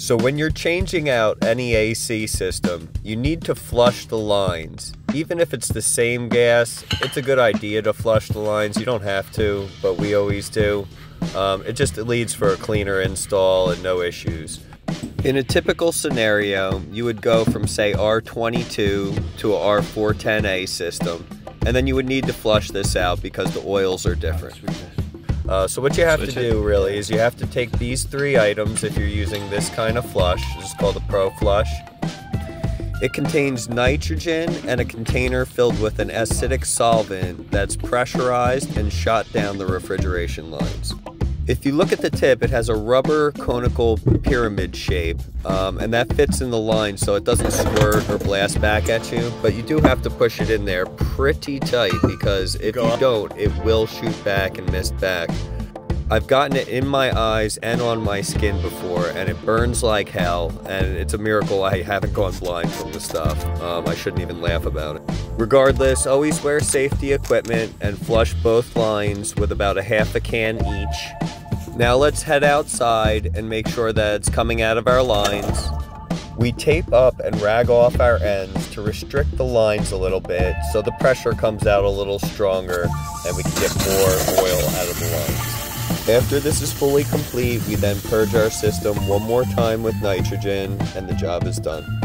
So when you're changing out any AC system, you need to flush the lines. Even if it's the same gas, it's a good idea to flush the lines. You don't have to, but we always do. Um, it just leads for a cleaner install and no issues. In a typical scenario, you would go from say R22 to a R410A system, and then you would need to flush this out because the oils are different. Uh, so what you have to do really is you have to take these three items if you're using this kind of flush. This is called a Pro Flush. It contains nitrogen and a container filled with an acidic solvent that's pressurized and shot down the refrigeration lines. If you look at the tip, it has a rubber conical pyramid shape, um, and that fits in the line so it doesn't squirt or blast back at you. But you do have to push it in there pretty tight because if you don't, it will shoot back and miss back. I've gotten it in my eyes and on my skin before, and it burns like hell, and it's a miracle I haven't gone blind from the stuff. Um, I shouldn't even laugh about it. Regardless, always wear safety equipment and flush both lines with about a half a can each. Now let's head outside and make sure that it's coming out of our lines. We tape up and rag off our ends to restrict the lines a little bit so the pressure comes out a little stronger and we can get more oil out of the lines. After this is fully complete, we then purge our system one more time with nitrogen and the job is done.